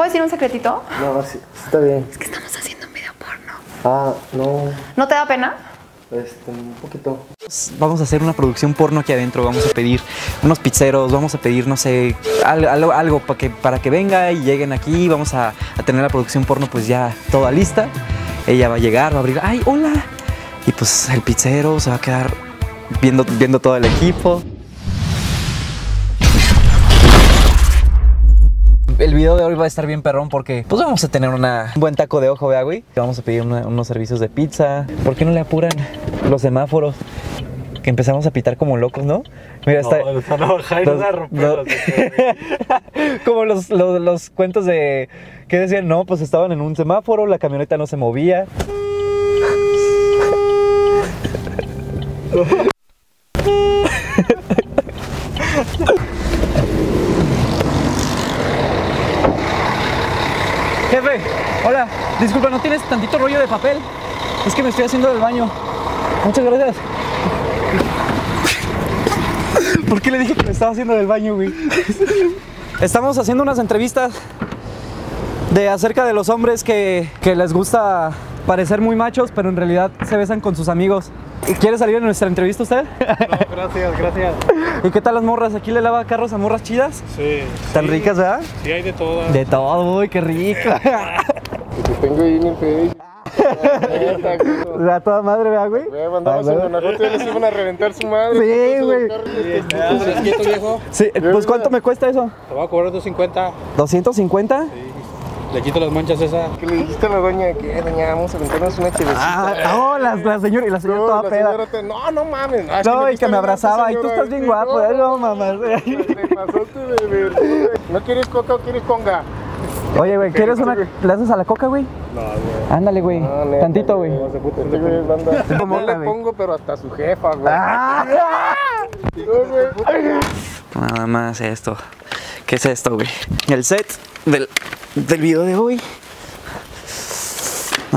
puedo decir un secretito? No, sí, está bien. Es que estamos haciendo un video porno. Ah, no, ¿No te da pena? este, un poquito. Vamos a hacer una producción porno aquí adentro, vamos a pedir unos pizzeros, vamos a pedir, no sé, al- algo, algo para que, para que venga y lleguen aquí, vamos a, a tener la producción porno pues ya toda lista. Ella va a llegar, va a abrir, ¡ay, hola! Y pues el pizzero se va a quedar viendo, viendo todo el equipo. El video de hoy va a estar bien perrón porque pues vamos a tener una- un buen taco de ojo, ¿vea, güey? Vamos a pedir una- unos servicios de pizza. ¿Por qué no le apuran los semáforos? Que empezamos a pitar como locos, ¿no? Mira, está... los- como los, los, los cuentos de... ¿Qué decían? No, pues estaban en un semáforo, la camioneta no se movía. Jefe, hola, disculpa, ¿no tienes tantito rollo de papel? Es que me estoy haciendo del baño. Muchas gracias. ¿Por qué le dije que me estaba haciendo del baño, güey? Estamos haciendo unas entrevistas de acerca de los hombres que, que les gusta parecer muy machos, pero en realidad se besan con sus amigos. ¿Quiere salir en nuestra entrevista usted? gracias, gracias. ¿Y qué tal las morras? ¿Aquí le lava carros a morras chidas? Sí. ¿Tan ricas, verdad? Sí, hay de todas. De todo, uy, qué rico. Tengo ahí en el Facebook. Neta, güey. A toda madre, ¿verdad, güey? Güey, mandamos Ah, güey. Guanajuato y les iban a reventar su madre. Sí, güey. ¿Estás quieto, viejo? Sí, pues ¿cuánto me cuesta eso? Te voy a cobrar 250. ¿250? Le quito las manchas esa. ¿Qué le dijiste a la doña? Que doña, vamos a aventarnos una chivecita. Ah, no, la, la señora y la señora No, toda la peda. señora te- No, no mames. Ah, es No, y que me abrazaba, y tú estás bien sí, guapo, ¿eh? No, mamá. Te pasaste de. ¿No quieres coca o quieres conga? Oye, güey, ¿quieres una? ¿Le haces a la coca, güey? No, güey. Ándale, güey. No, neta, Tantito, güey. Mota, le pongo, pero hasta su jefa, güey. Ah. No, güey. Nada más esto. ¿Qué es esto, güey? El set del, del video de hoy.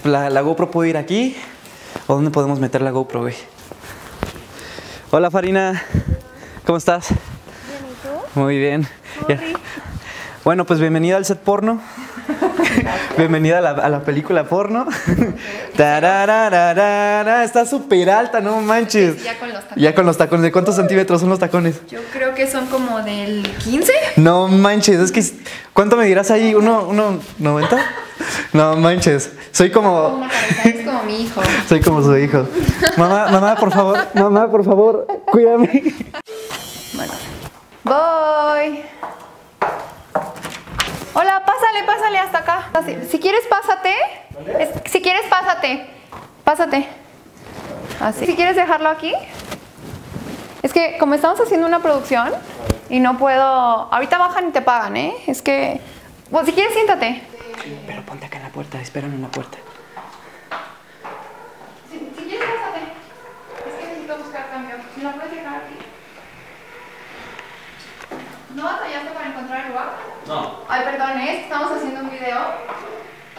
La, la GoPro puede ir aquí. ¿O dónde podemos meter la GoPro, güey? Hola, Farina. ¿Cómo estás? Bien, ¿y tú? Muy bien. Bueno, pues bienvenida al set porno. bienvenida a la, a la película porno. Está súper alta, no manches. Ya con los tacones. Ya con los tacones. ¿De cuántos centímetros son los tacones? Yo creo que son como del 15. No manches, es que. ¿Cuánto me dirás ahí? ¿Uno, uno 90? No manches. Soy como. Es como mi hijo. Soy como su hijo. Mamá, mamá, por favor. Mamá, por favor, cuídame. Voy. Hola, pásale, pásale hasta acá. Si quieres, pásate. Es- si quieres, pásate. Pásate. Así. Si quieres dejarlo aquí. Es que como estamos haciendo una producción y no puedo... Ahorita bajan y te pagan, ¿eh? Es que... Bueno, si quieres, siéntate. Pero ponte acá en la puerta, espérame en la puerta. Si, si quieres, pásate. Es que necesito buscar cambio. ¿Me la puedes dejar aquí? ¿No batallaste para encontrar el lugar? No. Ay, perdón, es que estamos haciendo un video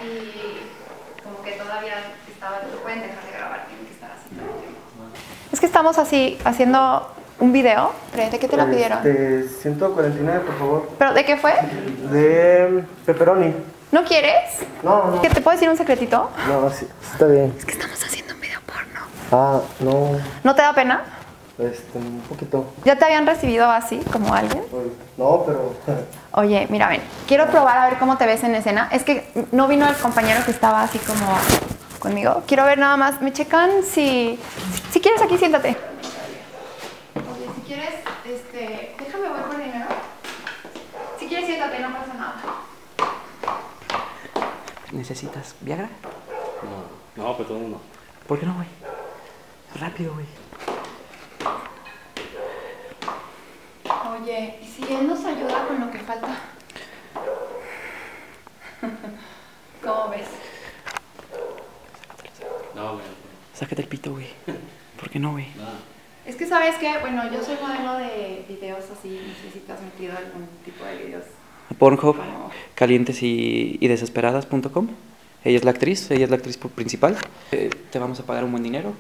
y como que todavía estaba, no pueden dejar de grabar, tienen que estar así todo el tiempo. Es que estamos así haciendo un video. ¿Pero ¿De qué te lo pidieron? Este, 149, por favor. ¿Pero de qué fue? De pepperoni. ¿No quieres? No, no. ¿Que te puedo decir un secretito? No, sí, está bien. Es que estamos haciendo un video porno. Ah, no, ¿No te da pena? Este, un poquito. ¿Ya te habían recibido así, como alguien? No, pero. Oye, mira, ven, quiero probar a ver cómo te ves en escena. Es que no vino el compañero que estaba así como conmigo. Quiero ver nada más, me checan si... Si quieres aquí, siéntate. Oye, si quieres, este... Déjame voy por dinero. Si quieres, siéntate, no pasa nada. ¿Necesitas Viagra? No, no, pero todo no. ¿Por qué no, güey? Rápido, güey. Oye, ¿y si él nos ayuda con lo que falta? ¿Cómo ves? No, güey. Sácate el pito, güey. ¿Por qué no, güey? Es que sabes que, bueno, yo soy modelo de videos así, no sé si te has metido algún tipo de videos. Pornhub, Como- calientes y, y desesperadas.com. Ella es la actriz, ella es la actriz principal. Eh, te vamos a pagar un buen dinero.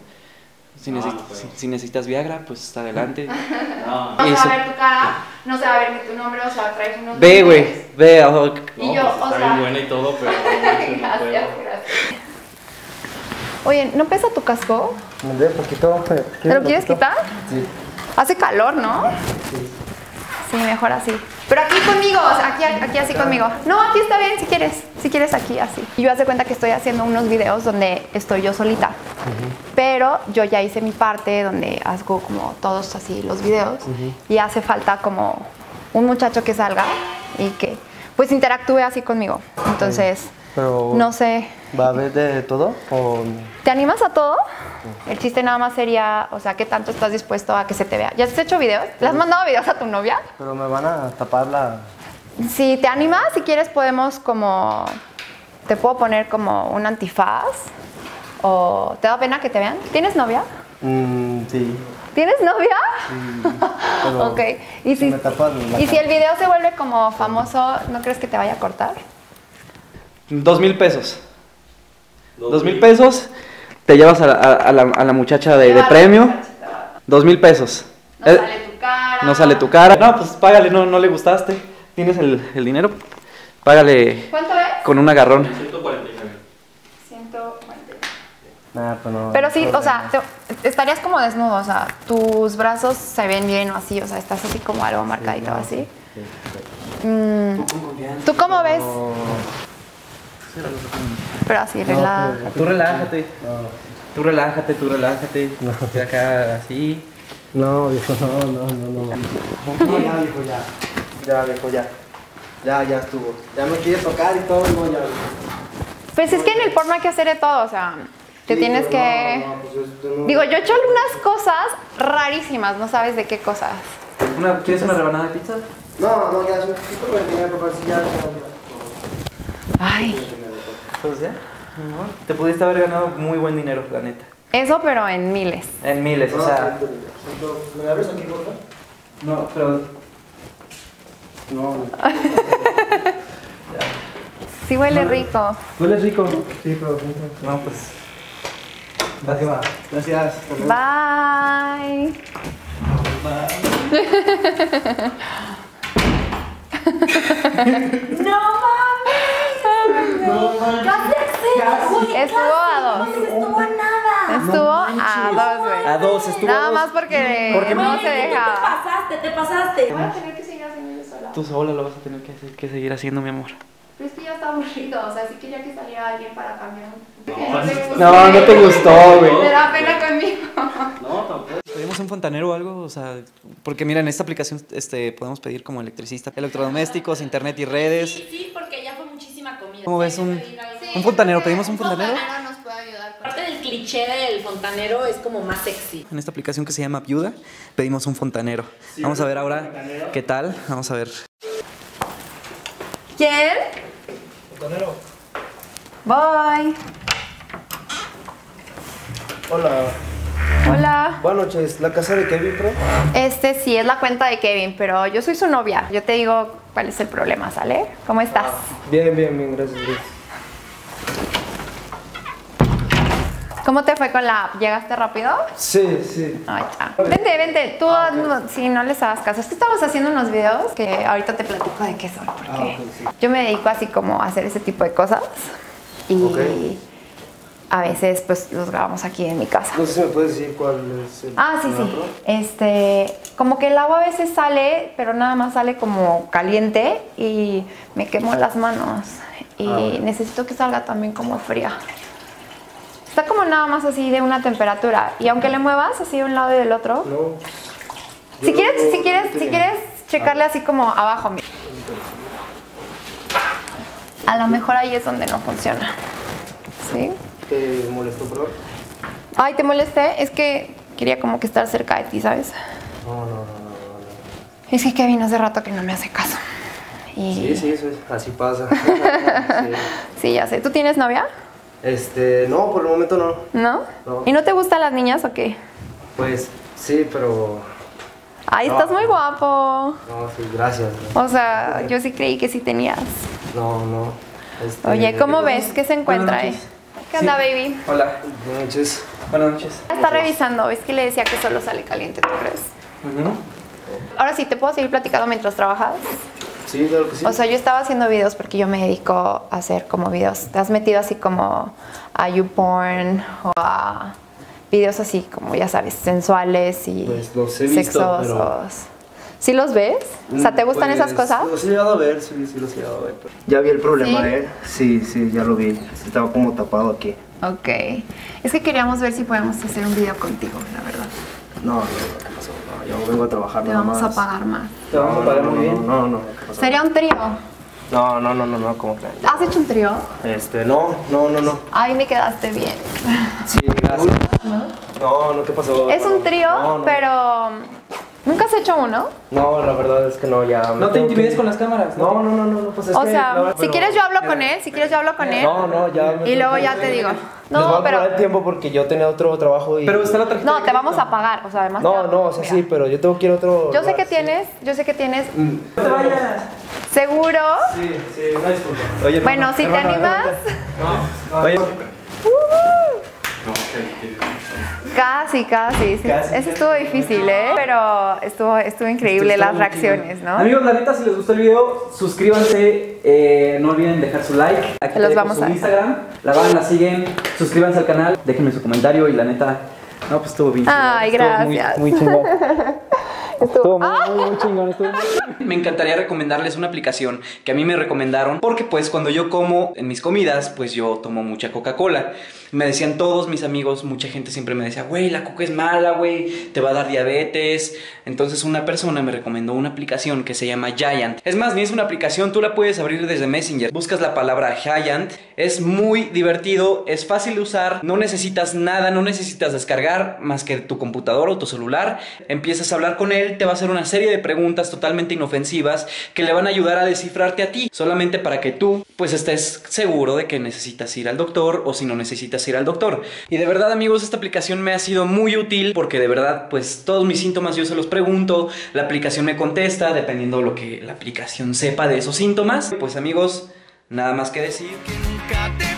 Si, No, necesi- no puedo. si- si necesitas Viagra, pues adelante. No, No. No se va Eso. a ver tu cara, no se va a ver ni tu nombre, o sea, traes unos Ve, güey, ve. oh, Y No, yo, pues o está sea- bien buena y todo, pero. gracias, gracias. Oye, ¿no pesa tu casco? Me poquito. ¿Te lo quieres quitar? Sí. Hace calor, ¿no? Sí, mejor así. Pero aquí conmigo, o sea, aquí, aquí así conmigo. No, aquí está bien si quieres. Si quieres aquí así. Y yo hace cuenta que estoy haciendo unos videos donde estoy yo solita. Pero yo ya hice mi parte donde hago como todos así los videos. Y hace falta como un muchacho que salga y que pues interactúe así conmigo. Entonces, Pero- no sé. ¿Va a haber de todo? O... ¿Te animas a todo? El chiste nada más sería, o sea, ¿qué tanto estás dispuesto a que se te vea? ¿Ya has hecho videos? ¿Le has mandado videos a tu novia? Pero me van a tapar la. Si te animas, si quieres podemos como, te puedo poner como un antifaz o te da pena que te vean. ¿Tienes novia? Mm, sí. ¿Tienes novia? pero ok. ¿Y si, me tapan la y si el video se vuelve como famoso, ¿no crees que te vaya a cortar? Dos mil pesos. Dos mil pesos. Te llevas a la, a- a la, a la muchacha de, premio. Dos mil pesos. No Eh, sale tu cara. no sale tu cara. No, pues págale, no, no le gustaste. Tienes el, el dinero. Págale ¿Cuánto es? con un agarrón. 149. 140. Nah, pues no. Pero sí, no, o sea, te- estarías como desnudo, o sea, tus brazos se ven bien o así, o sea, estás así como algo marcadito así. Mm, ¿Tú cómo ves? Pero así, relaja. Tú relájate. Tú relájate, tú relájate. De acá así. No, viejo, no, no, no, no. No, ya, viejo, ya. Ya, viejo, ya. Ya, ya estuvo. Ya me quiere tocar y todo, no, ya. Pues es que en el porno hay que hacer de todo, o sea, te Sí, tienes que... no, no, pues esto no- Digo, yo he hecho algunas cosas rarísimas, no sabes de qué cosas. Una- ¿Quieres una rebanada de pizza? No, no, ya, es un poquito para que me papá, sí, ya, Ay, Pues ya. Te pudiste haber ganado muy buen dinero, la neta. eso pero en miles. En miles, o sea. ¿Me abres aquí, por favor? No, pero. No. Sí huele rico. Huele rico. Sí, pero. No, pues. Va. Gracias. Bye. ¡No mames! ¡Casi accedes, güey! Estuvo a dos. No estuvo a nada. Estuvo a dos, güey. A dos, estuvo. a Nada dos. más porque, Porque no se que Te dejaba. pasaste, te pasaste. Voy a tener que seguir haciendo sola. Tú sola lo vas a tener que, hacer- que seguir haciendo, mi amor. Pero es que ya está aburrido, o sea, sí quería que saliera alguien para cambiar. No, no te gustó, güey. Me da pena conmigo. No, tampoco. ¿Pedimos un fontanero o algo? O sea, porque mira, en esta aplicación este, podemos pedir como electricista, electrodomésticos, internet y redes. Sí, sí, porque ya fue muchísima comida. ¿Cómo ves Sí, un, un fontanero? ¿Pedimos un fontanero? nos puede ayudar con Aparte del cliché del fontanero es como más sexy. En esta aplicación que se llama Viuda, pedimos un fontanero. Vamos a ver ahora qué tal. Vamos a ver. ¿Quién? Fontanero. Voy. Hola. Hola. Buenas noches. ¿La casa de Kevin, Pro? Este sí es la cuenta de Kevin, pero yo soy su novia. Yo te digo cuál es el problema, ¿sale? ¿Cómo estás? Bien, bien, bien. Gracias, gracias. ¿Cómo te fue con la app? ¿Llegaste rápido? Sí, sí. Ay, ya. Vente, vente. Tú, no, sí, no les hagas caso. Es que estamos haciendo unos videos que ahorita te platico de qué son. Porque Ah, sí. yo me dedico así como a hacer ese tipo de cosas. Y a veces, pues, los grabamos aquí en mi casa. No sé si me puedes decir cuál es el. Ah, sí, el sí. otro. Este, como que el agua a veces sale, pero nada más sale como caliente y me quemo las manos. Y Ah. necesito que salga también como fría. Está como nada más así de una temperatura. Y aunque le muevas así de un lado y del otro, No. si quieres, si quieres, si quieres checarle así como abajo. A lo mejor ahí es donde no funciona. ¿Sí? ¿Te molestó, bro? Ay, te molesté. Es que quería como que estar cerca de ti, ¿sabes? No, no, no, no, no. Es que Kevin hace rato que no me hace caso. Y Sí, sí, eso es, así pasa. Sí. sí, ya sé. ¿Tú tienes novia? Este, no, por el momento no. ¿No? No. ¿Y no te gustan las niñas o qué? Pues sí, pero. Ay, No. estás muy guapo. No, sí, gracias. O sea, yo sí creí que sí tenías. No, no. Este, Oye, ¿cómo ves? ¿Qué se encuentra ahí? ¿Qué onda, baby? Hola. Buenas noches. Buenas noches. Está revisando. ¿Ves que le decía que solo sale caliente, tú crees? Ahora sí, ¿te puedo seguir platicando mientras trabajas? Sí, claro que sí. O sea, yo estaba haciendo videos porque yo me dedico a hacer como videos. ¿Te has metido así como a YouPorn o a videos así como, ya sabes, sensuales y Pues los he visto, sexosos? ¿Sí los ves? O sea, ¿te gustan Pues, esas cosas? Los he llegado a ver, sí, sí los he llegado a ver. pero- Ya vi el problema, ¿Sí? ¿eh? Sí, sí, ya lo vi. Estaba como tapado aquí. Ok. Es que queríamos ver si podemos hacer un video contigo, la verdad. No, no. No, yo vengo a trabajar Te nada vamos más. a pagar más. Te vamos a pagar muy bien. No, no, no. ¿Sería un trío? No, no, no, no, no, ¿cómo crees? ¿Has hecho un trío? Este, no, no, no, no. Ay, me quedaste bien. Sí, gracias. No, no, ¿qué pasó? Es un trío, No, no. pero... ¿Nunca has hecho uno? No, la verdad es que no, ya. No te intimides que- con las cámaras. No, no, no, no, no, pues es O que, sea, verdad, si pero- quieres yo hablo con él, si quieres yo hablo con él. No, no, ya. me Y luego ya que- te digo. Les No, voy a pero... el tiempo porque yo tenía otro trabajo y. Pero está la tarjeta. No, te vamos a pagar, o sea, además... No, no, o sea, sí, pero yo tengo que ir a otro. Yo sé que sí. tienes, yo sé que tienes... No te vayas. ¿Seguro? Sí, sí, una disculpa. Oye, Bueno, si te animas... Oye, Casi, casi. sí. Casi. Eso estuvo difícil, ¿eh? Pero estuvo, estuvo increíble Estuvo las reacciones, chido. ¿no? Amigos, la neta, si les gustó el video, suscríbanse. eh, no olviden dejar su like. Aquí los vamos su a- Instagram. La van, la siguen. Suscríbanse al canal. Déjenme su comentario. Y la neta, no, pues estuvo bien. chido. Ay, Estuvo muy- gracias. Muy, chingón. Estuvo muy, muy, muy chingón. estuvo muy- Me encantaría recomendarles una aplicación que a mí me recomendaron porque pues cuando yo como en mis comidas pues yo tomo mucha Coca-Cola. Me decían todos mis amigos, mucha gente siempre me decía, güey, la coca es mala, güey, te va a dar diabetes. Entonces una persona me recomendó una aplicación que se llama Giant. Es más, ni es una aplicación, tú la puedes abrir desde Messenger. Buscas la palabra Giant, es muy divertido, es fácil de usar, no necesitas nada, no necesitas descargar más que tu computador o tu celular. Empiezas a hablar con él, te va a hacer una serie de preguntas totalmente inofensivas que le van a ayudar a descifrarte a ti, solamente para que tú pues estés seguro de que necesitas ir al doctor o si no necesitas ir al doctor. Y de verdad amigos, esta aplicación me ha sido muy útil porque de verdad pues todos mis síntomas yo se los pregunto, la aplicación me contesta dependiendo lo que la aplicación sepa de esos síntomas. Pues amigos, nada más que decir. que nunca.